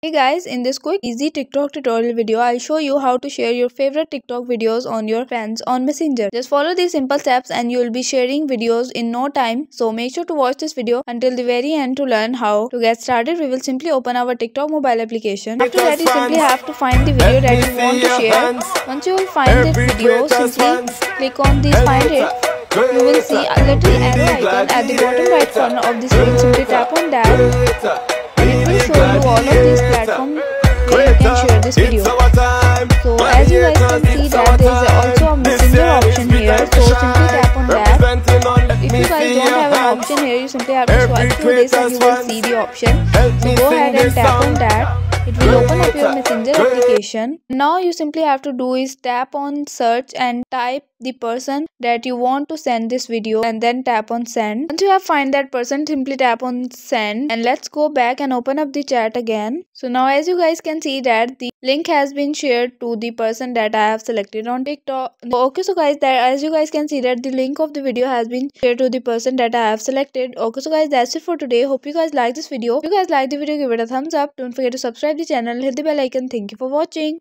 Hey guys, in this quick easy TikTok tutorial video, I'll show you how to share your favorite TikTok videos on your friends on Messenger. Just follow these simple steps and you'll be sharing videos in no time. So make sure to watch this video until the very end to learn how. To get started, we will simply open our TikTok mobile application. After that, you simply have to find the video that you want to share. Once you will find this video, simply click on the find it you will see a little arrow icon at the bottom right corner of the screen. Simply tap on that this video. So as you guys can see that there is also a messenger option here. So simply tap on that. If you guys don't have an option here, you simply have to swipe through this and you will see the option. So go ahead and tap on that it will open up your messenger application. Now you simply have to do is tap on search and type the person that you want to send this video and then tap on send. Once you have find that person simply tap on send and let's go back and open up the chat again. So now as you guys can see that the link has been shared to the person that i have selected on tiktok. Okay so guys that as you guys can see that the link of the video has been shared to the person that i have selected. Okay so guys that's it for today. Hope you guys like this video. If you guys like the video give it a thumbs up. Don't forget to subscribe the channel. Hit the bell icon. Thank you for watching